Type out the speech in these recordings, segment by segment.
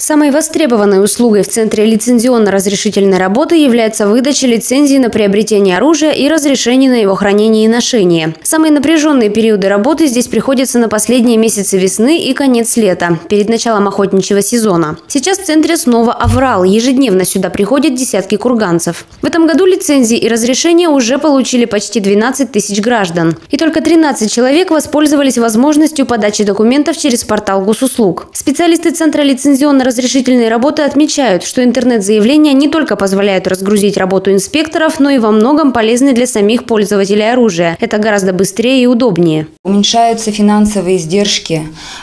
Самой востребованной услугой в Центре лицензионно-разрешительной работы является выдача лицензии на приобретение оружия и разрешение на его хранение и ношение. Самые напряженные периоды работы здесь приходятся на последние месяцы весны и конец лета, перед началом охотничьего сезона. Сейчас в Центре снова аврал. Ежедневно сюда приходят десятки курганцев. В этом году лицензии и разрешения уже получили почти 12 тысяч граждан. И только 13 человек воспользовались возможностью подачи документов через портал госуслуг. Специалисты Центра лицензионно разрешительные работы отмечают, что интернет-заявления не только позволяют разгрузить работу инспекторов, но и во многом полезны для самих пользователей оружия. Это гораздо быстрее и удобнее. Уменьшаются финансовые издержки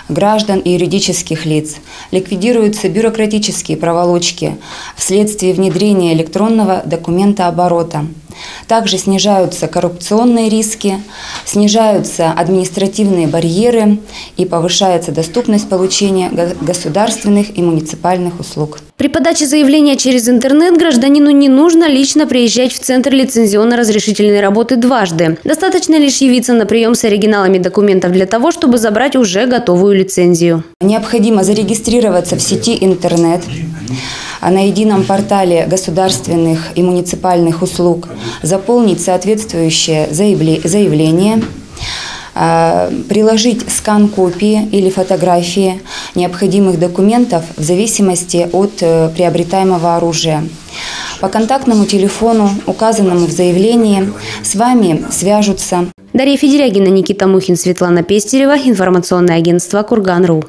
граждан и юридических лиц. Ликвидируются бюрократические проволочки вследствие внедрения электронного документа оборота. Также снижаются коррупционные риски, снижаются административные барьеры и повышается доступность получения государственных и муниципальных услуг. При подаче заявления через интернет гражданину не нужно лично приезжать в Центр лицензионно-разрешительной работы дважды. Достаточно лишь явиться на прием с оригиналами документов для того, чтобы забрать уже готовую лицензию. Необходимо зарегистрироваться в сети интернет, на едином портале государственных и муниципальных услуг заполнить соответствующее заявление, а, приложить скан копии или фотографии необходимых документов в зависимости от э, приобретаемого оружия. По контактному телефону, указанному в заявлении, с вами свяжутся Дарья Федерягина, Никита Мухин, Светлана Пестерева, информационное агентство «Курган.ру».